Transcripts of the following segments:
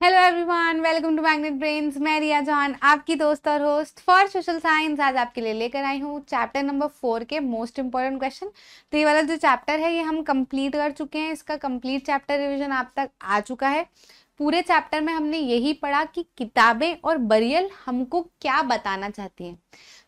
Hello everyone welcome to magnet brains मैं Riya John, आपकी दोस्त और होस्ट फॉर सोशल साइंस आज आपके लिए लेकर आई हूँ चैप्टर नंबर फोर के मोस्ट इंपॉर्टेंट क्वेश्चन तो ये वाला जो चैप्टर है, ये हम कंप्लीट कर चुके हैं. इसका कंप्लीट चैप्टर रिवीजन आप तक आ चुका है. पूरे चैप्टर में हमने यही पढ़ा कि किताबें और बरियल हमको क्या बताना चाहती हैं.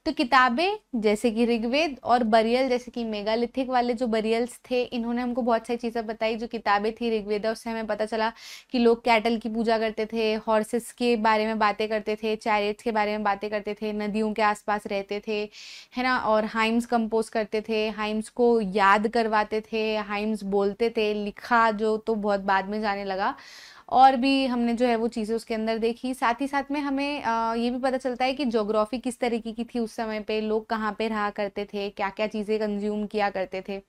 तो किताबें जैसे कि ऋग्वेद और बरियल जैसे कि मेगालिथिक वाले जो बरियल्स थे, इन्होंने हमको बहुत सारी चीज़ें बताई जो किताबें थी ऋग्वेद उससे हमें पता चला कि लोग कैटल की पूजा करते थे, हॉर्सेस के बारे में बातें करते थे चैरिट्स के बारे में बातें करते थे, नदियों के आसपास रहते थे, है ना? और हाइम्स कंपोज करते थे, हाइम्स को याद करवाते थे, हाइम्स बोलते थे, लिखा जो तो बहुत बाद में जाने लगा। और भी हमने जो है वो चीज़ें उसके अंदर देखी। साथ ही साथ में हमें ये भी पता चलता है कि जोग्राफी किस तरीके की थी उस समय पे, लोग कहाँ पे रहा करते थे क्या क्या चीज़ें कंज्यूम किया करते थे।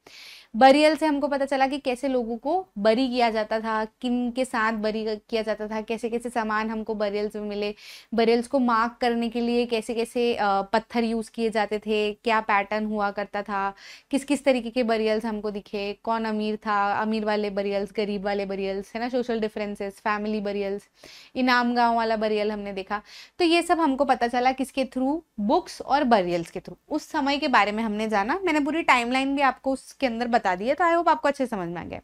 बरियल से हमको पता चला कि कैसे लोगों को बरी किया जाता था, किन के साथ बरी किया जाता था, कैसे कैसे सामान हमको बरियल्स में मिले बरियल्स को मार्क करने के लिए कैसे कैसे पत्थर यूज़ किए जाते थे, क्या पैटर्न हुआ करता था, किस किस तरीके के बरियल्स हमको दिखे, कौन अमीर था, अमीर वाले बरियल्स गरीब वाले बरियल्स है ना सोशल डिफरेंसेस फैमिली बरियल्स इनाम गाँव वाला बरियल हमने देखा। तो ये सब हमको पता चला किसके थ्रू बुक्स और बरियल्स के थ्रू उस समय के बारे में हमने जाना। मैंने पूरी टाइमलाइन भी आपको उसके अंदर बता दिया तो आई होप आपको अच्छे समझ में आ गया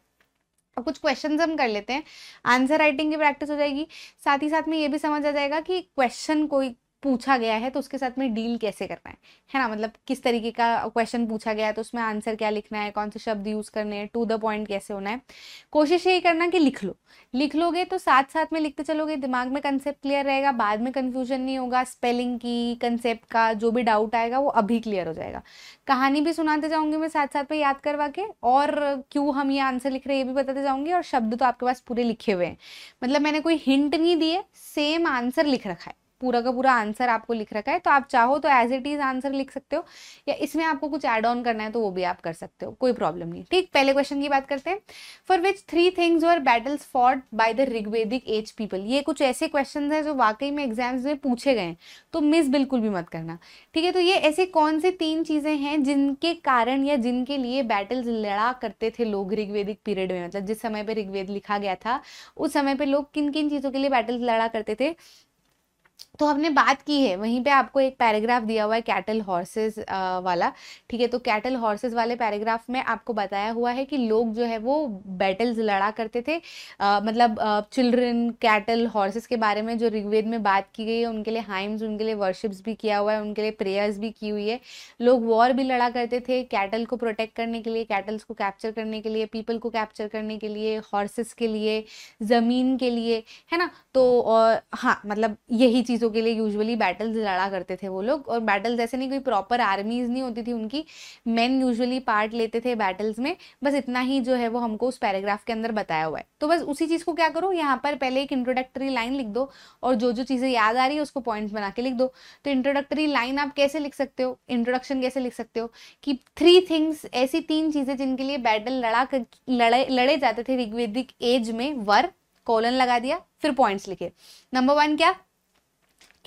अब कुछ क्वेश्चन हम कर लेते हैं। आंसर राइटिंग की प्रैक्टिस हो जाएगी। साथ ही साथ में ये भी समझ आ जाएगा कि क्वेश्चन कोई पूछा गया है तो उसके साथ में डील कैसे करना है? है ना? मतलब किस तरीके का क्वेश्चन पूछा गया है तो उसमें आंसर क्या लिखना है, कौन से शब्द यूज़ करने हैं टू द पॉइंट कैसे होना है? कोशिश यही करना कि लिख लो। लिख लोगे तो साथ साथ में लिखते चलोगे, दिमाग में कंसेप्ट क्लियर रहेगा, बाद में कन्फ्यूज़न नहीं होगा स्पेलिंग की कंसेप्ट का जो भी डाउट आएगा, वो अभी क्लियर हो जाएगा। कहानी भी सुनाते जाऊँगी मैं साथ साथ में याद करवा के, और क्यों हम ये आंसर लिख रहे हैं ये भी बताते जाऊँगी, और शब्द तो आपके पास पूरे लिखे हुए हैं। मतलब मैंने कोई हिंट नहीं दिए सेम आंसर लिख रखा है। पूरा का पूरा आंसर आपको लिख रखा है तो आप चाहो तो एज इट इज़ आंसर लिख सकते हो, या इसमें आपको कुछ एड ऑन करना है तो वो भी आप कर सकते हो, कोई प्रॉब्लम नहीं। ठीक, पहले क्वेश्चन की बात करते हैं। For which three things were battles fought by the Rigvedic age people ये कुछ ऐसे क्वेश्चन है जो वाकई में एग्ज़ाम्स में पूछे गए तो मिस बिल्कुल भी मत करना। ठीक है तो ये ऐसे कौन से तीन चीज़ें हैं जिनके कारण या जिनके लिए बैटल्स लड़ा करते थे लोग ऋग्वेदिक पीरियड में? मतलब जिस समय पर ऋग्वेद लिखा गया था, उस समय पर लोग किन किन चीज़ों के लिए बैटल्स लड़ा करते थे? तो हमने बात की है वहीं पे आपको एक पैराग्राफ दिया हुआ है कैटल हॉर्सेस वाला। ठीक है तो कैटल हॉर्सेस वाले पैराग्राफ में आपको बताया हुआ है कि लोग जो है वो बैटल्स लड़ा करते थे। आ, मतलब चिल्ड्रन कैटल हॉर्सेस के बारे में जो ऋग्वेद में बात की गई है उनके लिए हाइम्स उनके लिए वर्शिप्स भी किया हुआ है उनके लिए प्रेयर्स भी की हुई है। लोग वॉर भी लड़ा करते थे कैटल को प्रोटेक्ट करने के लिए कैटल्स को कैप्चर करने के लिए पीपल को कैप्चर करने के लिए हॉर्सेस के लिए ज़मीन के लिए है ना? तो हाँ मतलब यही चीज़ों चीज़ों के लिए यूजुअली बैटल्स लड़ा करते थे वो लोग। और बैटल्स ऐसे नहीं कोई प्रॉपर आर्मीज नहीं होती थी उनकी। मैन यूजुअली पार्ट लेते थे बैटल्स में। बस इतना ही जो है वो हमको उस पैराग्राफ के अंदर बताया हुआ है। तो बस उसी चीज़ को क्या करो यहाँ पर पहले एक इंट्रोडक्टरी लाइन लिख दो और जो जो चीज़ें याद आ रही है उसको पॉइंट्स बना के लिख दो। तो इंट्रोडक्टरी लाइन आप कैसे लिख सकते हो? इंट्रोडक्शन कैसे लिख सकते हो? कि थ्री थिंग्स ऐसी तीन चीज़ें जिनके लिए बैटल लड़ा कर, लड़े लड़े जाते थे ऋग्वेदिक एज में वर कॉलन लगा दिया फिर पॉइंट्स लिखे। नंबर वन क्या?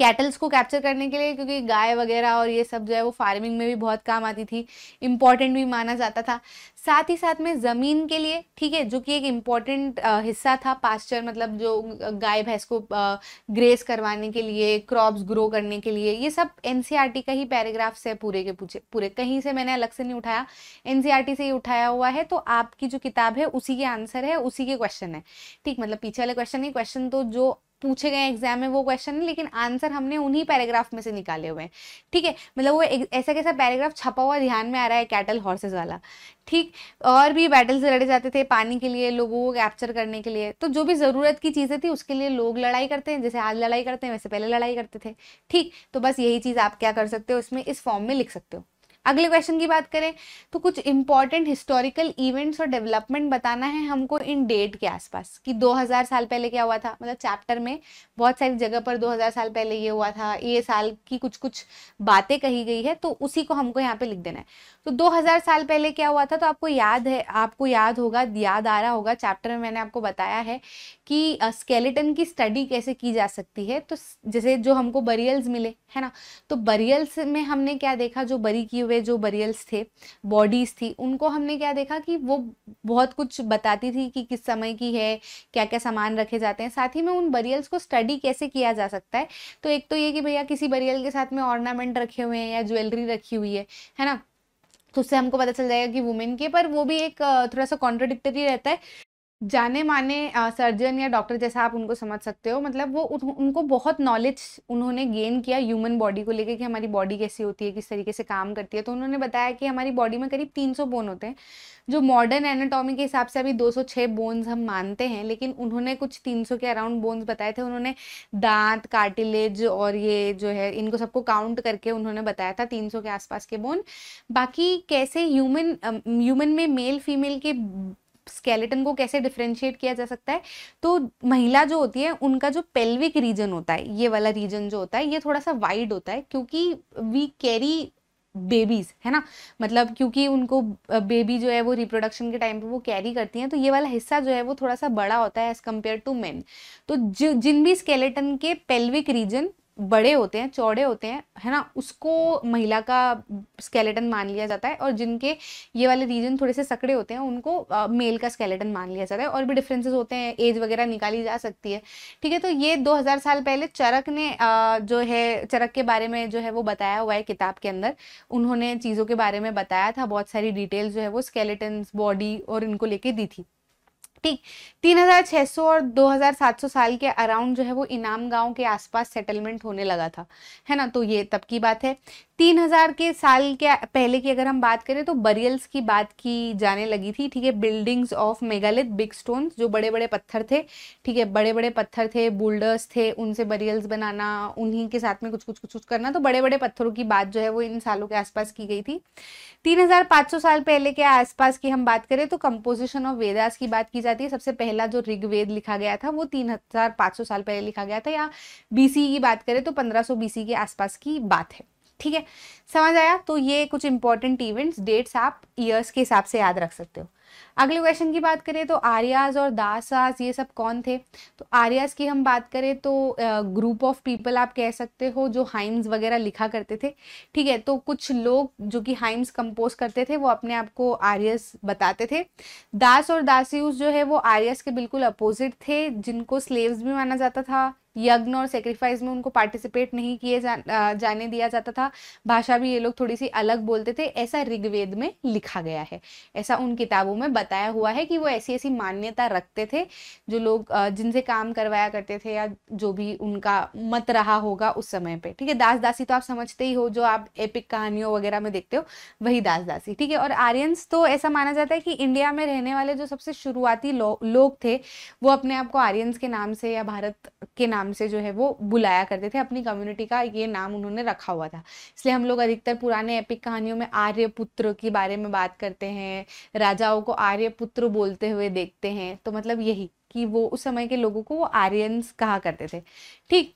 कैटल्स को कैप्चर करने के लिए, क्योंकि गाय वगैरह और ये सब जो है वो फ़ार्मिंग में भी बहुत काम आती थी इंपॉर्टेंट भी माना जाता था। साथ ही साथ में ज़मीन के लिए, ठीक है, जो कि एक इंपॉर्टेंट हिस्सा था पास्चर मतलब जो गाय भैंस को ग्रेस करवाने के लिए क्रॉप्स ग्रो करने के लिए, ये सब एन e का ही पैराग्राफ्स है पूरे के पूछे, पूरे, कहीं से मैंने अलग से नहीं उठाया। एन e से ही उठाया हुआ है तो आपकी जो किताब है उसी के आंसर है, उसी के क्वेश्चन है। ठीक मतलब पीछे वाले क्वेश्चन नहीं क्वेश्चन तो जो पूछे गए एग्ज़ाम में वो क्वेश्चन है, लेकिन आंसर हमने उन्हीं पैराग्राफ में से निकाले हुए हैं। ठीक है? मतलब वो ऐसा कैसा पैराग्राफ छपा हुआ ध्यान में आ रहा है कैटल हॉर्सेज वाला। ठीक? और भी बैटल्स लड़े जाते थे पानी के लिए, लोगों को कैप्चर करने के लिए। तो जो भी ज़रूरत की चीज़ें थी, उसके लिए लोग लड़ाई करते हैं। जैसे आज लड़ाई करते हैं, वैसे पहले लड़ाई करते थे। ठीक? तो बस यही चीज़ आप क्या कर सकते हो, इसमें इस फॉर्म में लिख सकते हो। अगले क्वेश्चन की बात करें तो कुछ इंपॉर्टेंट हिस्टोरिकल इवेंट्स और डेवलपमेंट बताना है हमको इन डेट के आसपास, कि 2000 साल पहले क्या हुआ था? मतलब चैप्टर में बहुत सारी जगह पर 2000 साल पहले ये हुआ था, ये साल की कुछ कुछ बातें कही गई है तो उसी को हमको यहाँ पे लिख देना है। तो 2000 साल पहले क्या हुआ था? तो आपको याद है, आपको याद होगा, याद आ रहा होगा चैप्टर में मैंने आपको बताया है कि स्केलेटन की स्टडी कैसे की जा सकती है? तो जैसे जो हमको बरियल्स मिले, है ना? तो बरियल्स में हमने क्या देखा? जो बरी किए हुए जो बरियल्स थे बॉडीज थी, उनको हमने क्या देखा कि वो बहुत कुछ बताती थी कि किस समय की है क्या क्या सामान रखे जाते हैं। साथ ही में उन बरियल्स को स्टडी कैसे किया जा सकता है? तो एक तो ये कि भैया किसी बरियल के साथ में ऑर्नामेंट रखे हुए हैं या ज्वेलरी रखी हुई है है ना? तो उससे हमको पता चल जाएगा कि वुमेन के, पर वो भी एक थोड़ा सा कॉन्ट्रोडिक्टरी रहता है। जाने माने सर्जन या डॉक्टर जैसा आप उनको समझ सकते हो। मतलब वो उन, उनको बहुत नॉलेज उन्होंने गेन किया ह्यूमन बॉडी को लेके कि हमारी बॉडी कैसी होती है किस तरीके से काम करती है। तो उन्होंने बताया कि हमारी बॉडी में करीब 300 बोन होते हैं। जो मॉडर्न एनाटॉमी के हिसाब से अभी 206 बोन्स हम मानते हैं लेकिन उन्होंने कुछ 300 के अराउंड बोन्स बताए थे। उन्होंने दांत कार्टिलेज और ये जो है इनको सबको काउंट करके उन्होंने बताया था 300 के आसपास के बोन बाकी कैसे ह्यूमन ह्यूमन में मेल फीमेल के स्केलेटन को कैसे डिफ्रेंशिएट किया जा सकता है? तो महिला जो होती है, उनका जो पेल्विक रीजन होता है, ये वाला रीजन जो होता है, ये थोड़ा सा वाइड होता है क्योंकि वी कैरी बेबीज है ना? मतलब क्योंकि उनको बेबी जो है वो रिप्रोडक्शन के टाइम पे वो कैरी करती हैं तो ये वाला हिस्सा जो है वो थोड़ा सा बड़ा होता है एज कंपेयर टू मेन तो जिन भी स्केलेटन के पेल्विक रीजन बड़े होते हैं चौड़े होते हैं है ना? उसको महिला का स्केलेटन मान लिया जाता है और जिनके ये वाले रीजन थोड़े से सकड़े होते हैं उनको आ, मेल का स्केलेटन मान लिया जाता है और भी डिफरेंसेस होते हैं एज वगैरह निकाली जा सकती है। ठीक है तो ये 2000 साल पहले चरक ने आ, जो है चरक के बारे में जो है वो बताया हुआ है किताब के अंदर। उन्होंने चीज़ों के बारे में बताया था बहुत सारी डिटेल्स जो है वो स्केलेटन बॉडी और इनको लेके दी थी। ठीक तीन हज़ार छह सौ और दो हज़ार सात सौ साल के अराउंड जो है वो इनाम गाँव के आसपास सेटलमेंट होने लगा था। है ना? तो ये तब की बात है। तीन हज़ार के साल के पहले की अगर हम बात करें तो बरियल्स की बात की जाने लगी थी। ठीक है buildings of megalith big stones जो बड़े बड़े पत्थर थे। ठीक है बड़े बड़े पत्थर थे बुल्डर्स थे, उनसे बरियल्स बनाना, उन्हीं के साथ में कुछ कुछ कुछ कुछ करना। तो बड़े बड़े पत्थरों की बात जो है वो इन सालों के आसपास की गई थी। तीन हज़ार पाँच सौ साल पहले के आसपास की हम बात करें तो कंपोजिशन ऑफ़ वेदास की बात की जाती है। सबसे पहला जो ऋग्वेद लिखा गया था, वो तीन हज़ार पाँच सौ साल पहले लिखा गया था। या बीसी की बात करें तो पंद्रह सौ बीसी के आसपास की बात है। ठीक है? समझ आया? तो ये कुछ इंपॉर्टेंट इवेंट्स डेट्स आप ईयर्स के हिसाब से याद रख सकते हो। अगले क्वेश्चन की बात करें तो आर्याज और दासास ये सब कौन थे? तो आर्याज की हम बात करें तो ग्रुप ऑफ़ पीपल आप कह सकते हो जो हाइम्स वगैरह लिखा करते थे। ठीक है? तो कुछ लोग जो कि हाइम्स कंपोज करते थे, वो अपने आप को आर्यस बताते थे। दास और दासीज जो है, वो आर्यस के बिल्कुल अपोजिट थे, जिनको स्लेव्स भी माना जाता था। यज्ञ और सेक्रीफाइस में उनको पार्टिसिपेट नहीं किए जा, जाने दिया जाता था। भाषा भी ये लोग थोड़ी सी अलग बोलते थे ऐसा ऋग्वेद में लिखा गया है। ऐसा उन किताबों में बताया हुआ है कि वो ऐसी ऐसी मान्यता रखते थे जो लोग जिनसे काम करवाया करते थे या जो भी उनका मत रहा होगा उस समय पर ठीक है दास दासी तो आप समझते ही हो जो आप एपिक कहानियों वगैरह में देखते हो वही दास दासी ठीक है और आर्यंस तो ऐसा माना जाता है कि इंडिया में रहने वाले जो सबसे शुरुआती लोग थे वो अपने आप को आर्यंस के नाम से या भारत के नाम नाम से जो है वो बुलाया करते थे, अपनी कम्युनिटी का ये नाम उन्होंने रखा हुआ था। इसलिए हम लोग अधिकतर पुराने एपिक कहानियों में आर्यपुत्र के बारे में बात करते हैं, राजाओं को आर्यपुत्र बोलते हुए देखते हैं तो मतलब यही कि वो उस समय के लोगों को वो आर्यंस कहा करते थे। ठीक,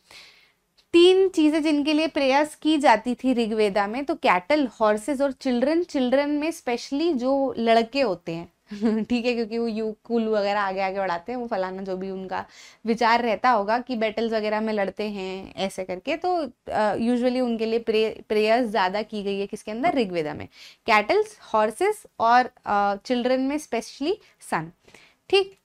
तीन चीज़ें जिनके लिए प्रयास की जाती थी ऋग्वेदा में तो कैटल, हॉर्सेस और चिल्ड्रन। चिल्ड्रन में स्पेशली जो लड़के होते हैं ठीक है, क्योंकि वो यू, कुल वगैरह आगे आगे बढ़ाते हैं, वो फलाना जो भी उनका विचार रहता होगा कि बैटल्स वगैरह में लड़ते हैं, ऐसे करके। तो यूजुअली उनके लिए प्रे प्रेयर्स ज़्यादा की गई है किसके अंदर? ऋग्वेदा में। कैटल्स हॉर्सेस और चिल्ड्रन में स्पेशली सन ठीक?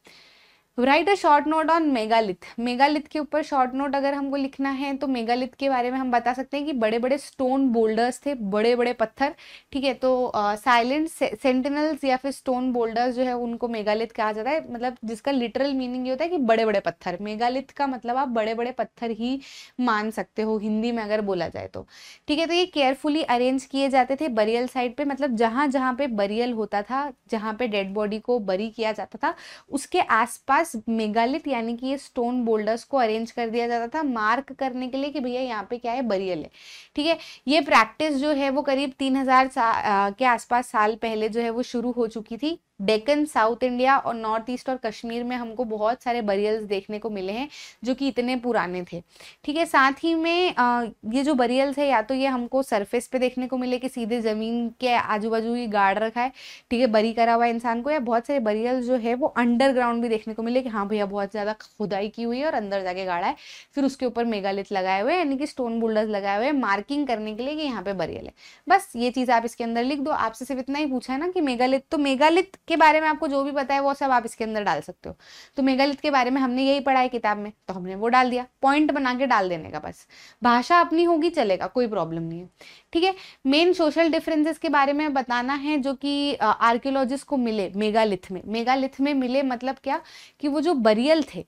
Write a short note on megalith megalith के ऊपर शॉर्ट नोट अगर हमको लिखना है तो मेगालिथ के बारे में हम बता सकते हैं कि बड़े बड़े स्टोन बोल्डर्स थे बड़े बड़े पत्थर, ठीक है? तो साइलेंट सेंटिनल्स या फिर स्टोन बोल्डर्स जो है, उनको मेगालिथ कहा जाता है। मतलब जिसका लिटरल मीनिंग ये होता है कि बड़े बड़े पत्थर। मेगालिथ का मतलब आप बड़े बड़े पत्थर ही मान सकते हो, हिंदी में अगर बोला जाए तो। ठीक है तो ये केयरफुली अरेंज किए जाते थे बरियल साइड पे। मतलब जहाँ जहाँ पे बरियल होता था, जहाँ पे डेड बॉडी को बरी किया जाता था, उसके आसपास पास मेगालिथ यानी कि ये स्टोन बोल्डर्स को अरेंज कर दिया जाता था मार्क करने के लिए कि भैया यहाँ पे क्या है बरियल है। ठीक है? ये प्रैक्टिस जो है वो करीब तीन हज़ार के आसपास साल पहले जो है वो शुरू हो चुकी थी। डेकन साउथ इंडिया और नॉर्थ ईस्ट और कश्मीर में हमको बहुत सारे बरियल्स देखने को मिले हैं जो कि इतने पुराने थे। ठीक है साथ ही में आ, ये जो बरियल्स है या तो ये हमको सरफेस पे देखने को मिले कि सीधे ज़मीन के आजू बाजू ही गाड़ रखा है ठीक है बरी करा हुआ इंसान को या बहुत सारे बरियल्स जो है वो अंडरग्राउंड भी देखने को मिले कि हाँ भैया बहुत ज़्यादा खुदाई की हुई है और अंदर जाके गाड़ा है। फिर उसके ऊपर मेगालिथ लगाए हुए यानी कि स्टोन बोल्डर्स लगाए हुए मार्किंग करने के लिए कि यहाँ पे बरियल है। बस ये चीज़ आप इसके अंदर लिख दो। आपसे सिर्फ़ इतना ही पूछा है ना कि मेगालिथ तो मेगालिथ के बारे में आपको जो भी पता है, वो सब आप इसके अंदर डाल सकते हो। तो मेगालिथ के बारे में हमने यही पढ़ा है किताब में तो हमने वो डाल दिया। पॉइंट बना के डाल देने का बस। भाषा अपनी होगी, चलेगा, कोई प्रॉब्लम नहीं है। ठीक है? मेन सोशल डिफरेंसेस के बारे में बताना है, जो कि आर्कियोलॉजिस्ट को मिले मेगालिथ में। मेगालिथ में मिले मतलब क्या? कि वो जो बरियल थे,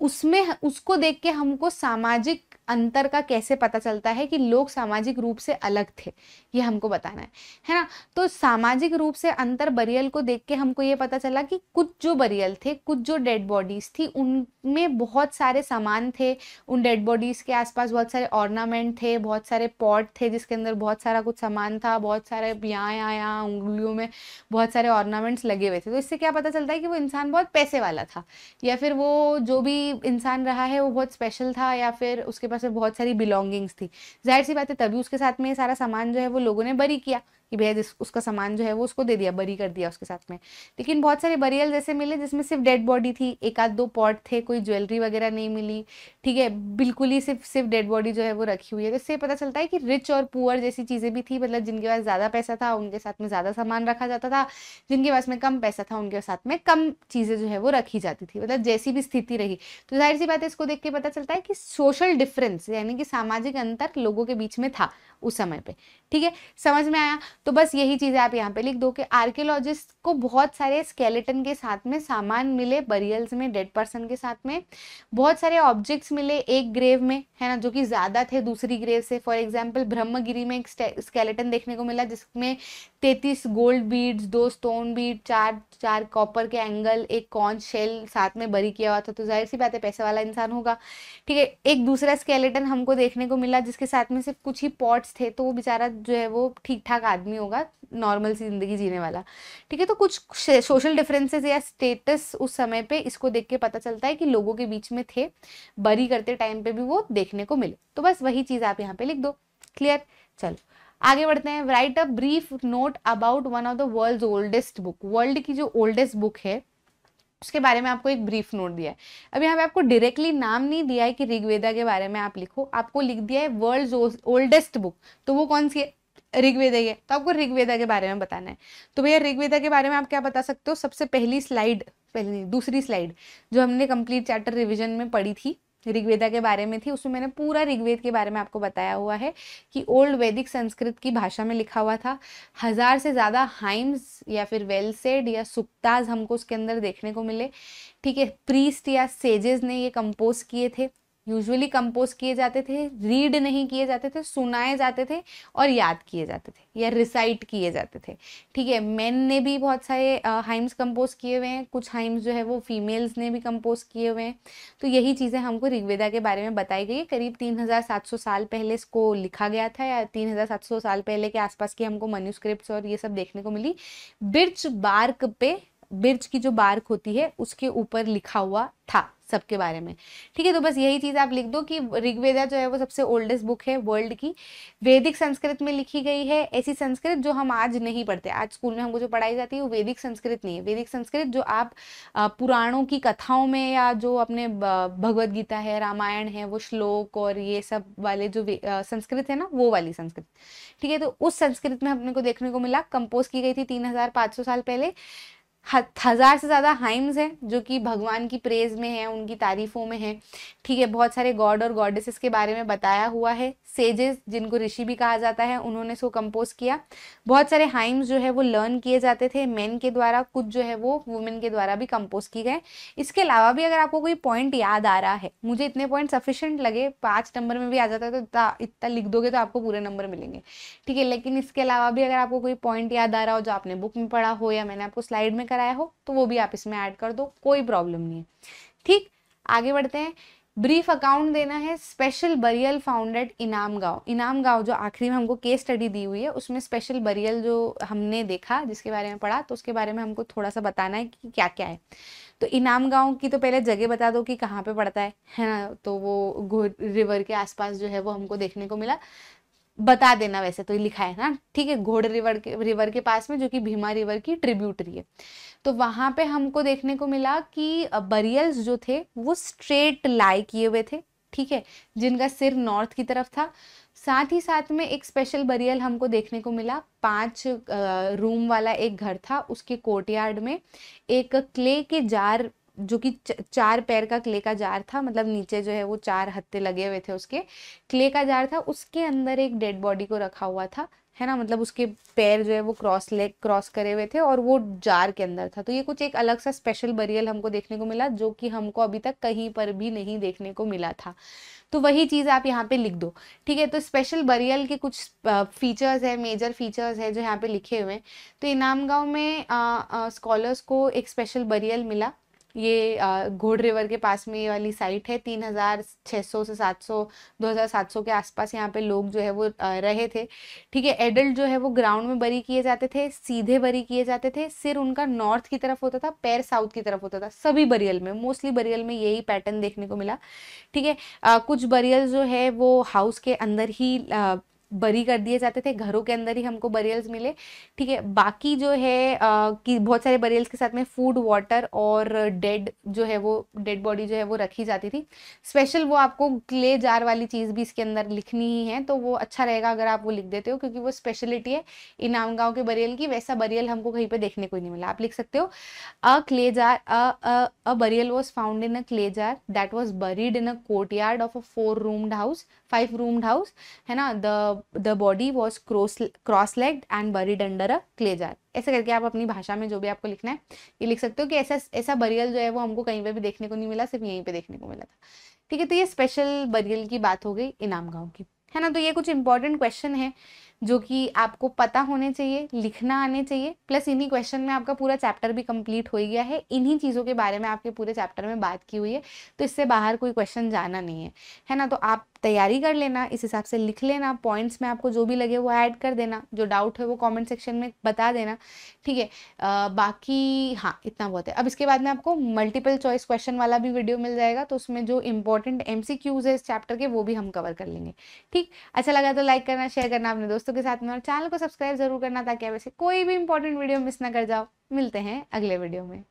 उसमें उसको देख के हमको सामाजिक अंतर का कैसे पता चलता है कि लोग सामाजिक रूप से अलग थे? ये हमको बताना है। है ना? तो सामाजिक रूप से अंतर बरियल को देख के हमको ये पता चला कि कुछ जो बरियल थे, कुछ जो डेड बॉडीज थी, उनमें बहुत सारे सामान थे। उन डेड बॉडीज के आसपास बहुत सारे ऑर्नामेंट थे, बहुत सारे पॉट थे जिसके अंदर बहुत सारा कुछ सामान था, बहुत सारे यहाँ यहाँ यहाँ उंगलियों में बहुत सारे ऑर्नामेंट्स लगे हुए थे। तो इससे क्या पता चलता है कि वो इंसान बहुत पैसे वाला था? या फिर वो जो भी इंसान रहा है, वो बहुत स्पेशल था या फिर उसके पास बहुत सारी बिलोंगिंग्स थी। ज़ाहिर सी बात है, तभी उसके साथ में सारा सामान जो है वो लोगों ने बरी किया। कि भैया उसका सामान जो है वो उसको दे दिया, बरी कर दिया उसके साथ में। लेकिन बहुत सारे बरियल जैसे मिले जिसमें सिर्फ़ डेड बॉडी थी, एक आध दो पॉट थे, कोई ज्वेलरी वगैरह नहीं मिली, ठीक है? बिल्कुल ही सिर्फ़ सिर्फ़ डेड बॉडी जो है वो रखी हुई है। तो इससे पता चलता है कि रिच और पुअर जैसी चीज़ें भी थी मतलब जिनके पास ज़्यादा पैसा था, उनके साथ में ज़्यादा सामान रखा जाता था, जिनके पास में कम पैसा था, उनके साथ में कम चीज़ें जो है वो रखी जाती थी मतलब जैसी भी स्थिति रही। तो ज़ाहिर सी बात है, इसको देख के पता चलता है कि सोशल डिफरेंस यानी कि सामाजिक अंतर लोगों के बीच में था उस समय पे, ठीक है? समझ में आया? तो बस यही चीज़ें आप यहाँ पे लिख दो कि आर्कियोलॉजिस्ट को बहुत सारे स्केलेटन के साथ में सामान मिले बरियल्स में डेड पर्सन के साथ में। बहुत सारे ऑब्जेक्ट्स मिले एक ग्रेव में, है ना, जो कि ज़्यादा थे दूसरी ग्रेव से। फॉर एग्ज़ाम्पल ब्रह्मगिरी में एक स्केलेटन देखने को मिला जिसमें तैतीस गोल्ड बीड्स दो स्टोन बीड चार चार कॉपर के एंगल एक कॉन शेल साथ में बरी किया हुआ था। तो ज़ाहिर सी बात है, पैसे वाला इंसान होगा। ठीक है, एक दूसरा स्केलेटन हमको देखने को मिला जिसके साथ में सिर्फ़ कुछ ही पॉट्स थे तो वो बेचारा जो है वो ठीक ठाक आदमी होगा नॉर्मल सी ज़िंदगी जीने वाला। ठीक है तो कुछ सोशल डिफरेंसेस या स्टेटस उस समय पे इसको देख के पता चलता है कि लोगों के बीच में थे, बरी करते टाइम पे भी वो देखने को मिले। तो बस वही चीज़ आप यहाँ पे लिख दो। क्लियर चलो। आगे बढ़ते हैं। Write a brief note about one of the world oldest book world की जो ओल्डेस्ट बुक है, उसके बारे में आपको एक ब्रीफ नोट दिया है। अब यहाँ पे आपको डायरेक्टली नाम नहीं दिया है कि ऋग्वेदा के बारे में आप लिखो। आपको लिख दिया है वर्ल्ड ओल्डेस्ट बुक तो वो कौन सी है? ऋग्वेदा है तो आपको ऋग्वेदा के बारे में बताना है। तो भैया, ऋग्वेदा के बारे में आप क्या बता सकते हो? सबसे पहली स्लाइड, पहली दूसरी स्लाइड, जो हमने कंप्लीट चैप्टर रिविजन में पढ़ी थी, ऋग्वेदा के बारे में थी, उसमें मैंने पूरा ऋग्वेद के बारे में आपको बताया हुआ है कि ओल्ड वैदिक संस्कृत की भाषा में लिखा हुआ था। हज़ार से ज़्यादा हाइम्स या फिर वेलसेड या सुक्ताज हमको उसके अंदर देखने को मिले। ठीक है प्रीस्ट या सेजेस ने ये कंपोज किए थे। यूजुअली कंपोज किए जाते थे, रीड नहीं किए जाते थे, सुनाए जाते थे और याद किए जाते थे या रिसाइट किए जाते थे। ठीक है मेन ने भी बहुत सारे हाइम्स कंपोज किए हुए हैं, कुछ हाइम्स जो है वो फीमेल्स ने भी कंपोज किए हुए हैं। तो यही चीज़ें हमको ऋग्वेदा के बारे में बताई गई। करीब तीन हज़ार सात सौ साल पहले इसको लिखा गया था या तीन हज़ार सात सौ साल पहले के आसपास की हमको मन्यूस्क्रिप्ट और ये सब देखने को मिली। बिर्च बार्क पे, बिर्च की जो बार्क होती है, उसके ऊपर लिखा हुआ था। सबके बारे में। ठीक है तो बस यही चीज़ आप लिख दो कि ऋग्वेदा जो है वो सबसे ओल्डेस्ट बुक है वर्ल्ड की। वैदिक संस्कृत में लिखी गई है ऐसी संस्कृत जो हम आज नहीं पढ़ते। आज स्कूल में हमको जो पढ़ाई जाती है वो वैदिक संस्कृत नहीं है। वैदिक संस्कृत जो आप पुराणों की कथाओं में या जो अपने भगवत गीता है, रामायण है, वो श्लोक और ये सब वाले जो संस्कृत है ना, वो वाली संस्कृत। ठीक है तो उस संस्कृत में अपने को देखने को मिला। कंपोज की गई थी तीन हज़ार पाँच सौ साल पहले। हज़ार से ज़्यादा हाइम्स हैं, जो कि भगवान की प्रेज में है, उनकी तारीफों में है। ठीक है, बहुत सारे गॉड और गॉडेसेस के बारे में बताया हुआ है। सेजेस, जिनको ऋषि भी कहा जाता है, उन्होंने इसको कंपोज किया। बहुत सारे हाइम्स जो है, वो लर्न किए जाते थे मेन के द्वारा कुछ जो है वो वुमेन के द्वारा भी कंपोज किए गए। इसके अलावा भी अगर आपको कोई पॉइंट याद आ रहा है, मुझे इतने पॉइंट सफिशियंट लगे, पाँच नंबर में भी आ जाता है तो इतना इतना लिख दोगे तो आपको पूरे नंबर मिलेंगे। ठीक है, लेकिन इसके अलावा भी अगर आपको कोई पॉइंट याद आ रहा हो जो आपने बुक में पढ़ा हो या मैंने आपको स्लाइड में कराया हो तो वो भी आप इसमें ऐड कर दो, कोई प्रॉब्लम नहीं है। ठीक, आगे बढ़ते हैं। ब्रीफ अकाउंट देना है स्पेशल बरियल फाउंडेड इनाम गाँव। इनाम गाँव जो आखिरी में हमको केस स्टडी दी हुई है, उसमें स्पेशल बरियल जो हमने देखा, जिसके बारे में पढ़ा तो उसके बारे में हमको थोड़ा सा बताना है कि क्या क्या है। तो इनाम गाँव की तो पहले जगह बता दो कि कहाँ पे पड़ता है है ना? तो वो रिवर के आसपास जो है वो हमको देखने को मिला। बता देना वैसे तो ये लिखा है ना। ठीक है, घोड़ रिवर के रिवर के पास में, जो कि भीमा रिवर की ट्रिब्यूटरी है। तो वहाँ पे हमको देखने को मिला कि बरियल्स जो थे, वो स्ट्रेट लाई किए हुए थे। ठीक है, जिनका सिर नॉर्थ की तरफ़ था। साथ ही साथ में एक स्पेशल बरियल हमको देखने को मिला। पाँच रूम वाला एक घर था, उसके कोर्टयार्ड में। एक क्ले के जार जो कि चार पैर का क्ले का जार था मतलब नीचे जो है वो चार हत्ते लगे हुए थे उसके। क्ले का जार था, उसके अंदर एक डेड बॉडी को रखा हुआ था, है ना? मतलब उसके पैर जो है वो क्रॉस लेग क्रॉस करे हुए थे और वो जार के अंदर था। तो ये कुछ एक अलग सा स्पेशल बरियल हमको देखने को मिला, जो कि हमको अभी तक कहीं पर भी नहीं देखने को मिला था। तो वही चीज़ आप यहाँ पे लिख दो, ठीक है? तो स्पेशल बरियल के कुछ फीचर्स है, मेजर फीचर्स है जो यहाँ पे लिखे हुए हैं। तो इनाम गाँव में स्कॉलर्स को एक स्पेशल बरियल मिला ये घोड़ रिवर के पास में ये वाली साइट है, तीन हज़ार छः सौ से सात सौ, दो हज़ार सात सौ के आसपास यहाँ पे लोग जो है वो रहे थे। ठीक है, एडल्ट जो है वो ग्राउंड में बरी किए जाते थे, सीधे बरी किए जाते थे। सिर उनका नॉर्थ की तरफ़ होता था, पैर साउथ की तरफ़ होता था, सभी बरियल में, मोस्टली बरियल में यही पैटर्न देखने को मिला। ठीक है कुछ बरियल जो है वो हाउस के अंदर ही बरी कर दिए जाते थे घरों के अंदर ही हमको बरियल्स मिले। ठीक है बाकी जो है आ, कि बहुत सारे बरियल्स के साथ में फ़ूड वाटर और डेड जो है वो डेड बॉडी जो है वो रखी जाती थी। स्पेशल वो आपको क्ले जार वाली चीज़ भी इसके अंदर लिखनी ही है तो वो अच्छा रहेगा अगर आप वो लिख देते हो क्योंकि वो स्पेशलिटी है इनाम गाँव के बरियल की वैसा बरियल हमको कहीं पर देखने को नहीं मिला। आप लिख सकते हो a clay jar a burial was found in a clay jar that was buried in a courtyard of a four roomed house five roomed house है ना? The the body was cross cross legged and buried under a clay jar ऐसे करके आप अपनी भाषा में जो भी आपको लिखना है, ये लिख सकते हो कि ऐसा ऐसा बरियल जो है वो हमको कहीं पे भी देखने को नहीं मिला, सिर्फ़ यहीं पे देखने को मिला था। ठीक है तो ये स्पेशल बरियल की बात हो गई इनाम गाँव की। है ना तो ये कुछ इंपॉर्टेंट क्वेश्चन है जो कि आपको पता होने चाहिए, लिखना आने चाहिए प्लस इन्हीं क्वेश्चन में आपका पूरा चैप्टर भी कंप्लीट हो गया है। इन्हीं चीज़ों के बारे में आपके पूरे चैप्टर में बात की हुई है तो इससे बाहर कोई क्वेश्चन जाना नहीं है। है ना तो आप तैयारी कर लेना, इस हिसाब से लिख लेना पॉइंट्स में आपको जो भी लगे वो ऐड कर देना, जो डाउट है वो कमेंट सेक्शन में बता देना, ठीक है? बाकी हाँ इतना बहुत है। अब इसके बाद में आपको मल्टीपल चॉइस क्वेश्चन वाला भी वीडियो मिल जाएगा तो उसमें जो इंपॉर्टेंट एम है इस चैप्टर के, वो भी हम कवर कर लेंगे, ठीक? अच्छा लगा तो लाइक करना शेयर करना अपने दोस्तों के साथ में, और चैनल को सब्सक्राइब ज़रूर करना, ताकि वैसे कोई भी इंपॉर्टेंट वीडियो मिस ना कर जाओ। मिलते हैं अगले वीडियो में।